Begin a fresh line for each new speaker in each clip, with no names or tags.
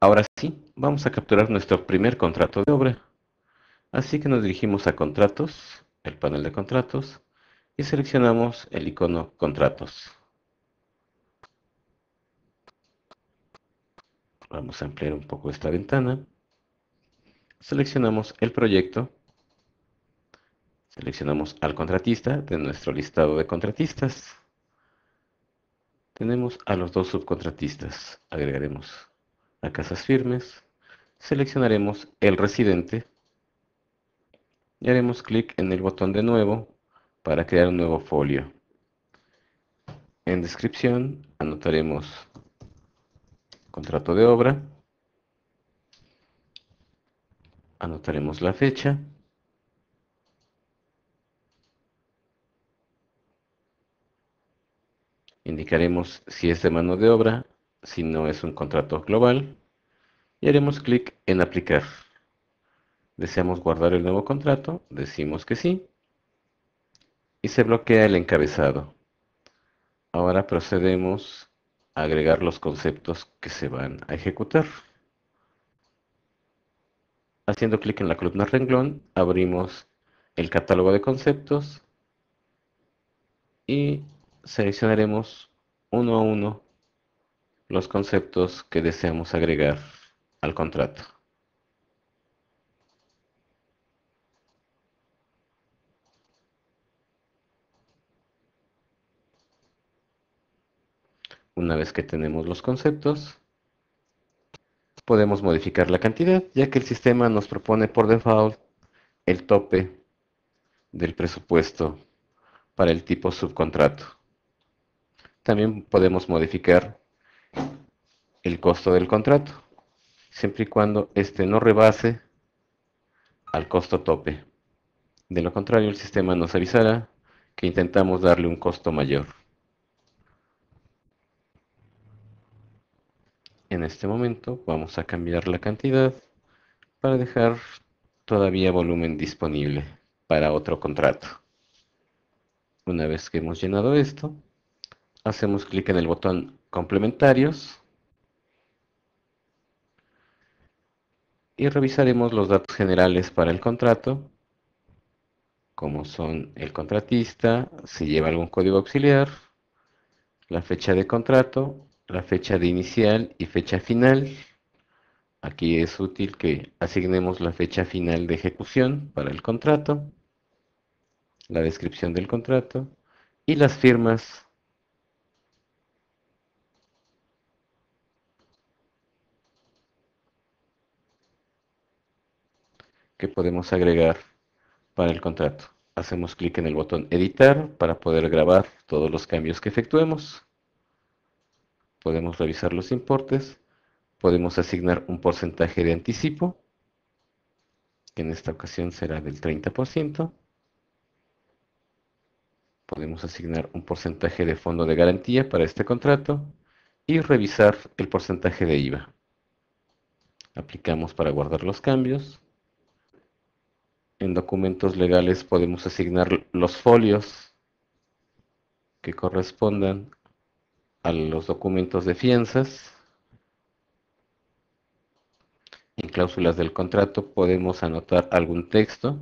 Ahora sí, vamos a capturar nuestro primer contrato de obra. Así que nos dirigimos a Contratos, el panel de Contratos, y seleccionamos el icono Contratos. Vamos a ampliar un poco esta ventana. Seleccionamos el proyecto. Seleccionamos al contratista de nuestro listado de contratistas. Tenemos a los dos subcontratistas. Agregaremos a casas firmes. Seleccionaremos el residente. Y haremos clic en el botón de nuevo para crear un nuevo folio. En descripción anotaremos contrato de obra, anotaremos la fecha, indicaremos si es de mano de obra, si no es un contrato global, y haremos clic en aplicar. Deseamos guardar el nuevo contrato, decimos que sí, y se bloquea el encabezado. Ahora procedemos agregar los conceptos que se van a ejecutar. Haciendo clic en la columna renglón, abrimos el catálogo de conceptos y seleccionaremos uno a uno los conceptos que deseamos agregar al contrato. Una vez que tenemos los conceptos, podemos modificar la cantidad, ya que el sistema nos propone por default el tope del presupuesto para el tipo subcontrato. También podemos modificar el costo del contrato, siempre y cuando éste no rebase al costo tope. De lo contrario, el sistema nos avisará que intentamos darle un costo mayor. En este momento vamos a cambiar la cantidad para dejar todavía volumen disponible para otro contrato. Una vez que hemos llenado esto, hacemos clic en el botón complementarios y revisaremos los datos generales para el contrato, como son el contratista, si lleva algún código auxiliar, la fecha de contrato la fecha de inicial y fecha final. Aquí es útil que asignemos la fecha final de ejecución para el contrato, la descripción del contrato y las firmas que podemos agregar para el contrato. Hacemos clic en el botón editar para poder grabar todos los cambios que efectuemos podemos revisar los importes, podemos asignar un porcentaje de anticipo, que en esta ocasión será del 30%. Podemos asignar un porcentaje de fondo de garantía para este contrato y revisar el porcentaje de IVA. Aplicamos para guardar los cambios. En documentos legales podemos asignar los folios que correspondan a los documentos de fianzas. En cláusulas del contrato podemos anotar algún texto,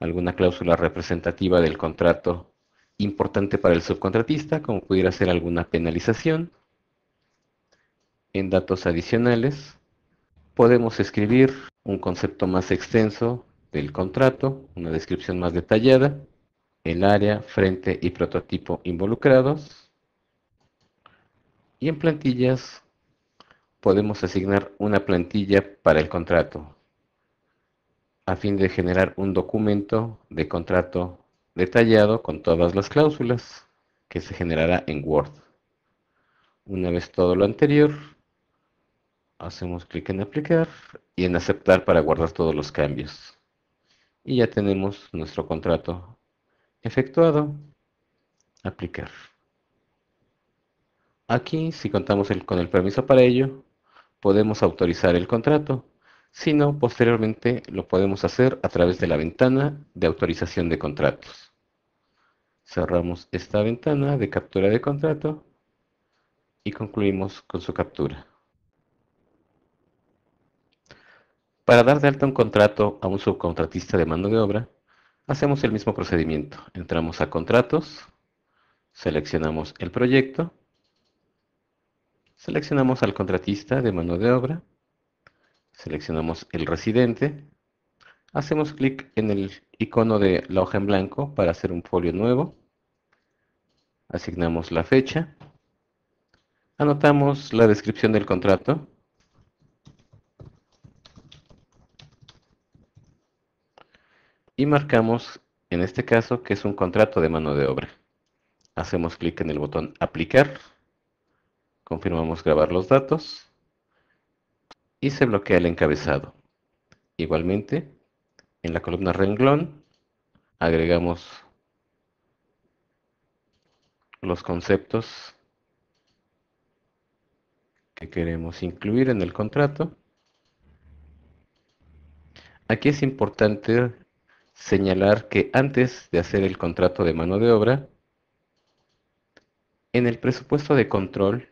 alguna cláusula representativa del contrato importante para el subcontratista, como pudiera ser alguna penalización. En datos adicionales podemos escribir un concepto más extenso del contrato, una descripción más detallada, el área, frente y prototipo involucrados, y en plantillas podemos asignar una plantilla para el contrato a fin de generar un documento de contrato detallado con todas las cláusulas que se generará en Word. Una vez todo lo anterior, hacemos clic en aplicar y en aceptar para guardar todos los cambios. Y ya tenemos nuestro contrato efectuado. Aplicar. Aquí, si contamos con el permiso para ello, podemos autorizar el contrato. Si no, posteriormente lo podemos hacer a través de la ventana de autorización de contratos. Cerramos esta ventana de captura de contrato y concluimos con su captura. Para dar de alta un contrato a un subcontratista de mano de obra, hacemos el mismo procedimiento. Entramos a contratos, seleccionamos el proyecto, seleccionamos al contratista de mano de obra, seleccionamos el residente, hacemos clic en el icono de la hoja en blanco para hacer un folio nuevo, asignamos la fecha, anotamos la descripción del contrato, y marcamos en este caso que es un contrato de mano de obra. Hacemos clic en el botón aplicar, confirmamos grabar los datos y se bloquea el encabezado. Igualmente, en la columna renglón agregamos los conceptos que queremos incluir en el contrato. Aquí es importante señalar que antes de hacer el contrato de mano de obra, en el presupuesto de control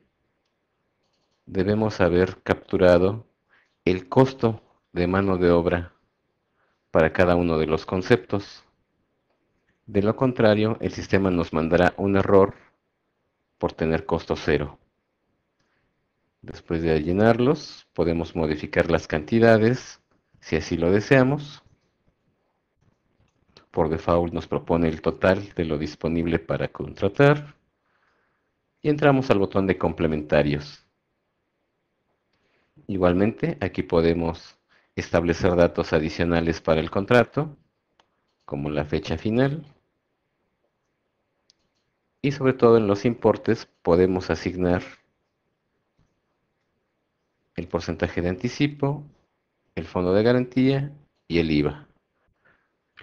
debemos haber capturado el costo de mano de obra para cada uno de los conceptos. De lo contrario, el sistema nos mandará un error por tener costo cero. Después de llenarlos, podemos modificar las cantidades si así lo deseamos por default nos propone el total de lo disponible para contratar. Y entramos al botón de complementarios. Igualmente, aquí podemos establecer datos adicionales para el contrato, como la fecha final. Y sobre todo en los importes podemos asignar el porcentaje de anticipo, el fondo de garantía y el IVA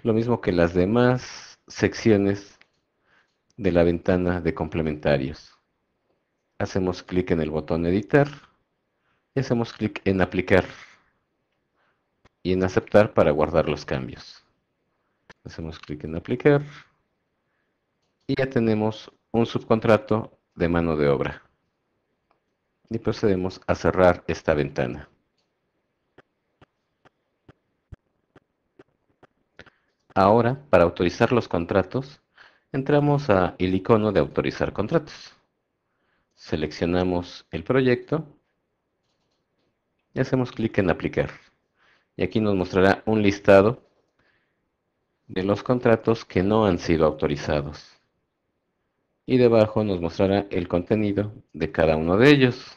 lo mismo que las demás secciones de la ventana de complementarios. Hacemos clic en el botón editar y hacemos clic en aplicar y en aceptar para guardar los cambios. Hacemos clic en aplicar y ya tenemos un subcontrato de mano de obra. Y procedemos a cerrar esta ventana. Ahora, para autorizar los contratos, entramos a icono de autorizar contratos. Seleccionamos el proyecto y hacemos clic en aplicar. Y aquí nos mostrará un listado de los contratos que no han sido autorizados. Y debajo nos mostrará el contenido de cada uno de ellos.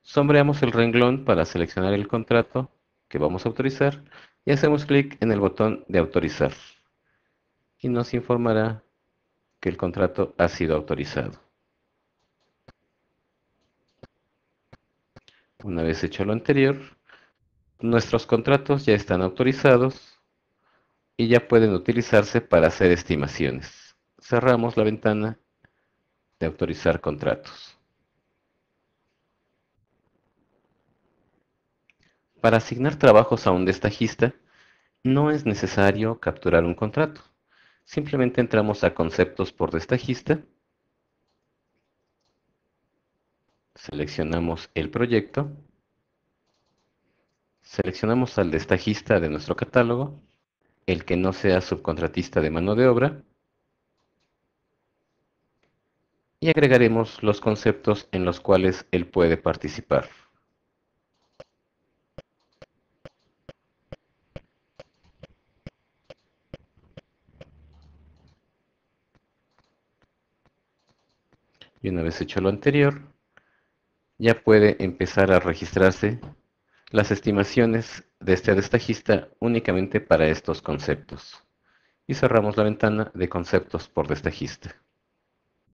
Sombreamos el renglón para seleccionar el contrato que vamos a autorizar y hacemos clic en el botón de autorizar y nos informará que el contrato ha sido autorizado. Una vez hecho lo anterior, nuestros contratos ya están autorizados y ya pueden utilizarse para hacer estimaciones. Cerramos la ventana de autorizar contratos. Para asignar trabajos a un destajista, no es necesario capturar un contrato. Simplemente entramos a conceptos por destajista, seleccionamos el proyecto, seleccionamos al destajista de nuestro catálogo, el que no sea subcontratista de mano de obra, y agregaremos los conceptos en los cuales él puede participar. Y una vez hecho lo anterior, ya puede empezar a registrarse las estimaciones de este destajista únicamente para estos conceptos. Y cerramos la ventana de conceptos por destajista.